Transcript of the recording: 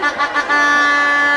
ハハハハ!